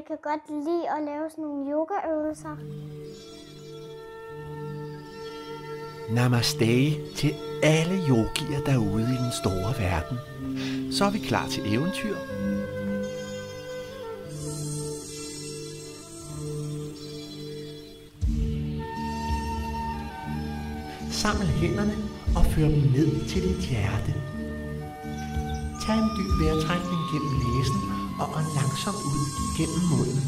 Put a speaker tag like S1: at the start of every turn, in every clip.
S1: jeg kan godt lide at lave sådan nogle yogaøvelser.
S2: Namaste til alle yogier derude i den store verden. Så er vi klar til eventyr. Saml hænderne og før dem ned til dit hjerte. Tag en dyb vejrtrækning gennem næsen og ånd langsomt ud gennem munden.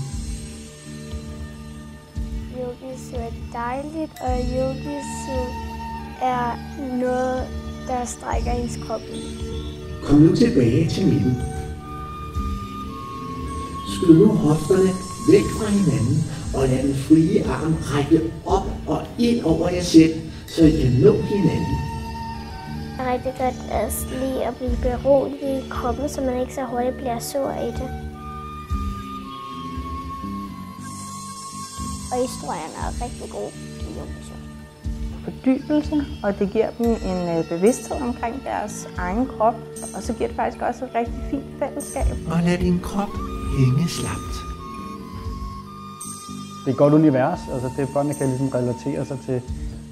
S1: Yogisu er dejligt, og yogisu er noget, der strækker ens krop ud.
S2: Kom nu tilbage til midten. Skyd nu hofterne væk fra hinanden og lad den frie arm række op og ind over jer selv, så I kan nå hinanden.
S1: Jeg rigtig godt at lide at blive beroliget i kroppen, så man ikke så hurtigt bliver sur i det. Og historien er rigtig god i yogisu.
S3: fordybelse, og det giver dem en øh, bevidsthed omkring deres egen krop, og så giver det faktisk også et rigtig fint fællesskab.
S2: Og lad din krop hænge slapt.
S4: det er et godt univers. Altså, det børnene kan ligesom relatere sig til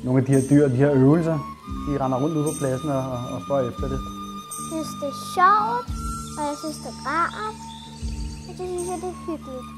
S4: nogle af de her dyr, de her øvelser. De render rundt ude på pladsen og, og, spørger efter det.
S1: Jeg synes, det er sjovt, og jeg synes, det er rart, og det synes jeg, det er hyggeligt.